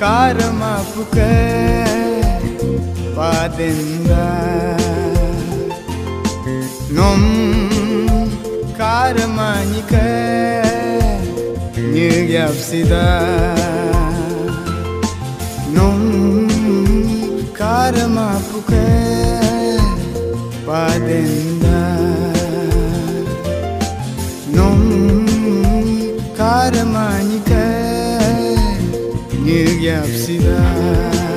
காரமாப்புக்க பாதெந்த நொம் காரமானிக்க நியாப்சிதா நொம் காரமாப்புக்க பாதெந்த nyegyapsida ताल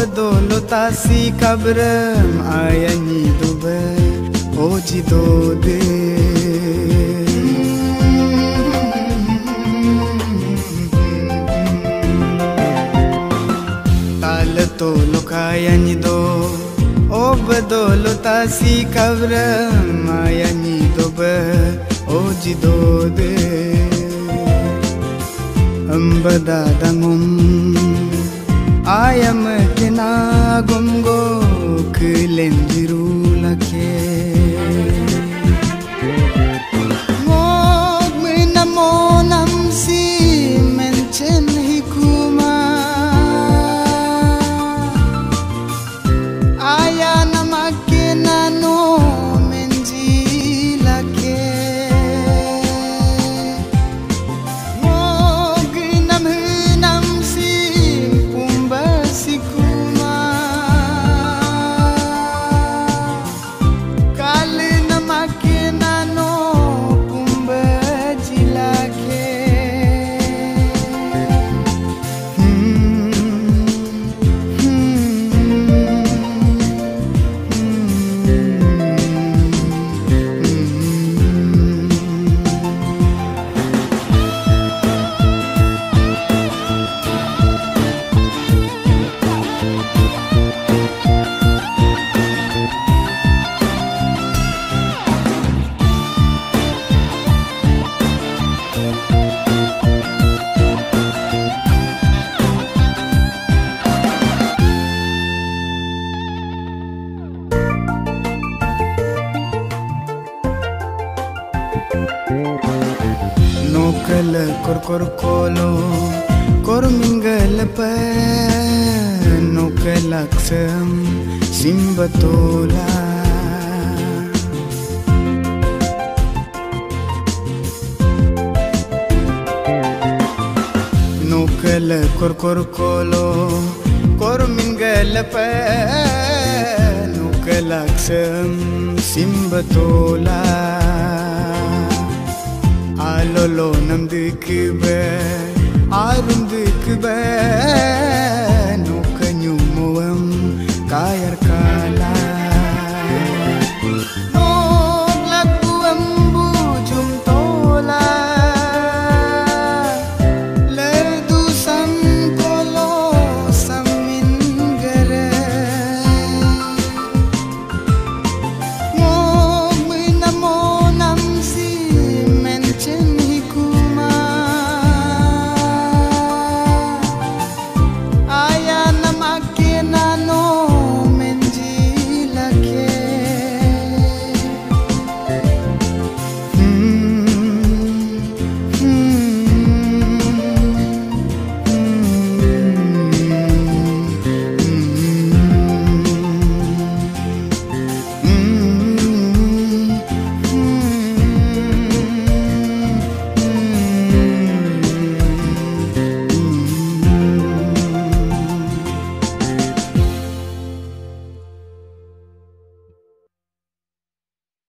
ओ बदोलो तासी कब्रम आयनिदो बे ओ जिदो दे ताल तो लोक आयनिदो ओ बदोलो तासी कब्रम आयनिदो बे ओ जिदो दे ambadadangum ayam kena ना गुम गो लेंजिरू लगी nokal kor kor kolo kor mingal pa nokal aksam simbatola nokal kor kor kolo alolo nam dikbe arum dikbe